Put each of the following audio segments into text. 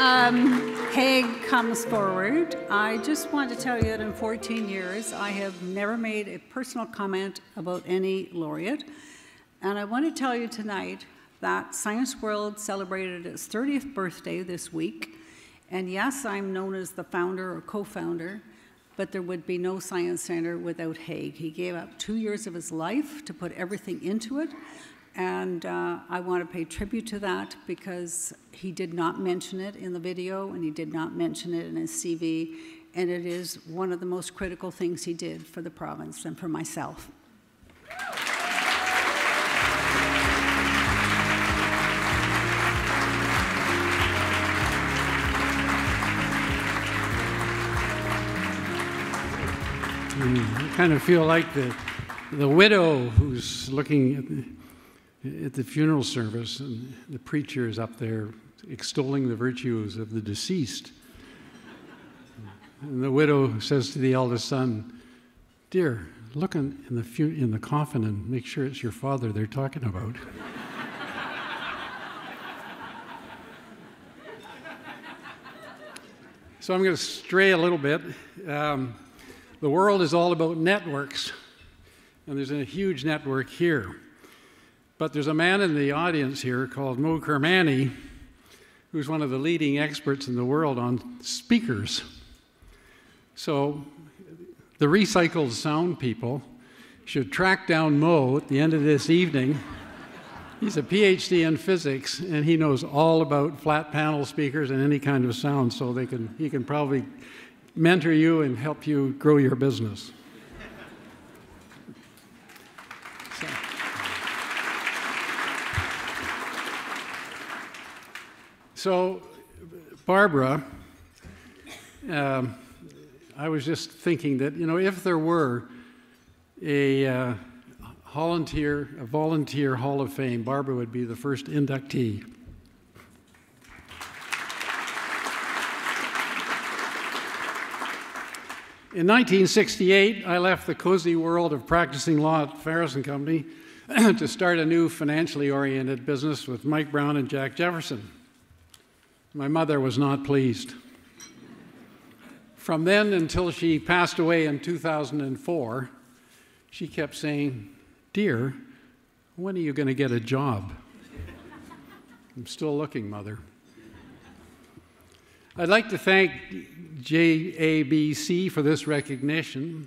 um, Haig comes forward, I just want to tell you that in 14 years, I have never made a personal comment about any laureate. And I want to tell you tonight that Science World celebrated its 30th birthday this week. And yes, I'm known as the founder or co founder, but there would be no Science Center without Haig. He gave up two years of his life to put everything into it. And uh, I want to pay tribute to that because he did not mention it in the video and he did not mention it in his CV. And it is one of the most critical things he did for the province and for myself. I kind of feel like the, the widow who's looking at the, funeral service, and the preacher is up there extolling the virtues of the deceased. And the widow says to the eldest son, Dear, look in, in the, fu- in the coffin and make sure it's your father they're talking about. so I'm going to stray a little bit. Um, the world is all about networks, and there's a huge network here. But there's a man in the audience here called Mo Kermani, who's one of the leading experts in the world on speakers. So the recycled sound people should track down Mo at the end of this evening. He's a PhD in physics, and he knows all about flat panel speakers and any kind of sound, so they can, he can probably mentor you and help you grow your business. So Barbara, um, I was just thinking that, you know, if there were a uh, volunteer, a volunteer Hall of Fame, Barbara would be the first inductee. In 1968, I left the cozy world of practicing law at Farris and Company to start a new financially oriented business with Mike Brown and Jack Jefferson. My mother was not pleased. From then until she passed away in 2004, she kept saying, Dear, when are you going to get a job? I'm still looking, Mother. I'd like to thank JABC for this recognition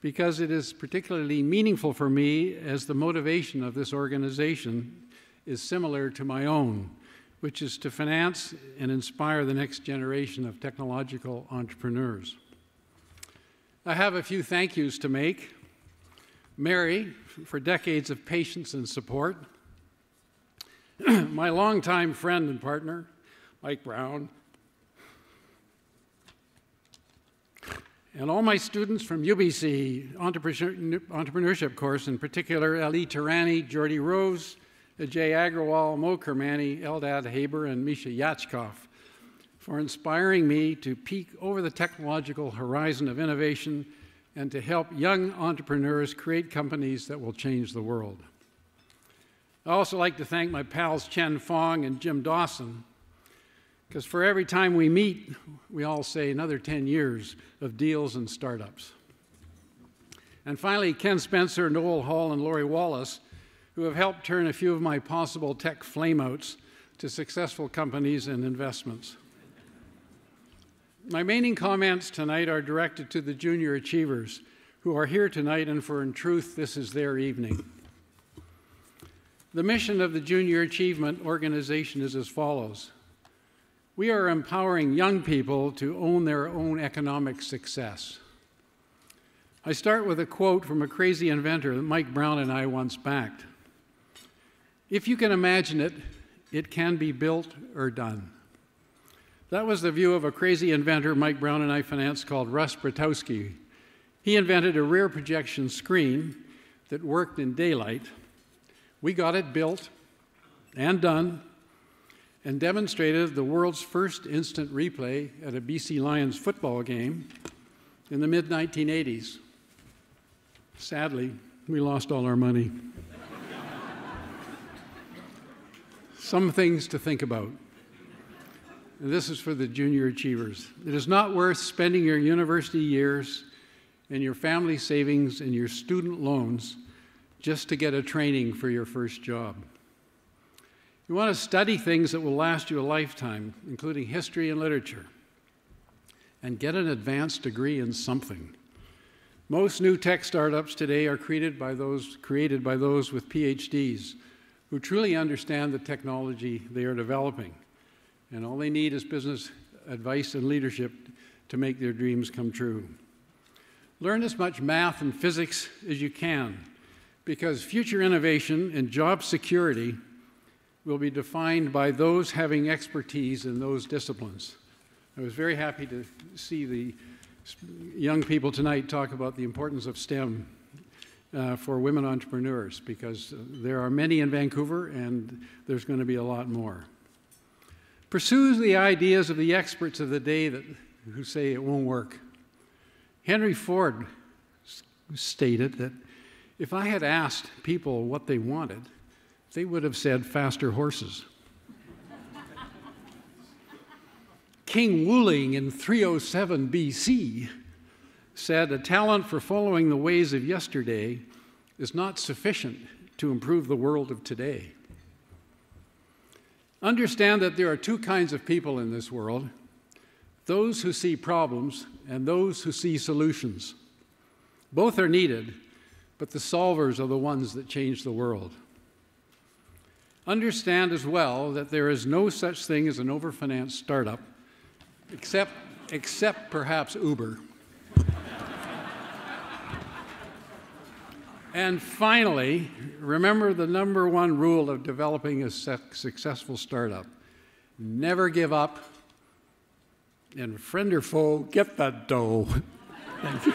because it is particularly meaningful for me as the motivation of this organization is similar to my own, which is to finance and inspire the next generation of technological entrepreneurs. I have a few thank yous to make. Mary, for decades of patience and support. my longtime friend and partner, Mike Brown, And all my students from UBC entrepreneurship course, in particular, Ali Tehrani, Geordie Rose, Ajay Agrawal, Mo Kermani, Eldad Haber, and Misha Yachkov, for inspiring me to peek over the technological horizon of innovation and to help young entrepreneurs create companies that will change the world. I also like to thank my pals Chen Fong and Jim Dawson because for every time we meet, we all say another 10 years of deals and startups. And finally, Ken Spencer, Noel Hall, and Lori Wallace, who have helped turn a few of my possible tech flameouts to successful companies and investments. My main comments tonight are directed to the junior achievers who are here tonight, and for in truth, this is their evening. The mission of the Junior Achievement Organization is as follows we are empowering young people to own their own economic success. I start with a quote from a crazy inventor that Mike Brown and I once backed. If you can imagine it, it can be built or done. That was the view of a crazy inventor Mike Brown and I financed called Russ Bratowski. He invented a rear projection screen that worked in daylight. We got it built and done and demonstrated the world's first instant replay at a BC Lions football game in the mid 1980s. Sadly, we lost all our money. Some things to think about. and this is for the junior achievers. It is not worth spending your university years and your family savings and your student loans just to get a training for your first job. You want to study things that will last you a lifetime, including history and literature, and get an advanced degree in something. Most new tech startups today are created by those, created by those with PhDs who truly understand the technology they are developing. And all they need is business advice and leadership to make their dreams come true. Learn as much math and physics as you can, because future innovation and job security will be defined by those having expertise in those disciplines. I was very happy to see the young people tonight talk about the importance of STEM uh, for women entrepreneurs because there are many in Vancouver and there's going to be a lot more. Pursue the ideas of the experts of the day that, who say it won't work. Henry Ford stated that if I had asked people what they wanted, they would have said faster horses. King Wuling in 307 BC said, A talent for following the ways of yesterday is not sufficient to improve the world of today. Understand that there are two kinds of people in this world those who see problems and those who see solutions. Both are needed, but the solvers are the ones that change the world. Understand as well that there is no such thing as an overfinanced startup except, except perhaps Uber. And finally, remember the number one rule of developing a successful startup never give up, and friend or foe, get that dough. Thank you.